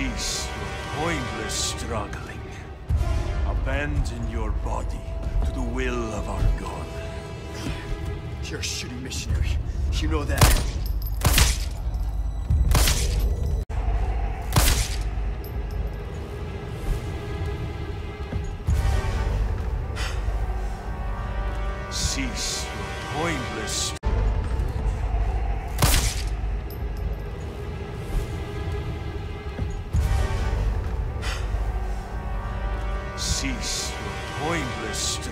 Cease your pointless struggling. Abandon your body to the will of our God. You're a shooting missionary. You know that. Cease your pointless Cease your pointless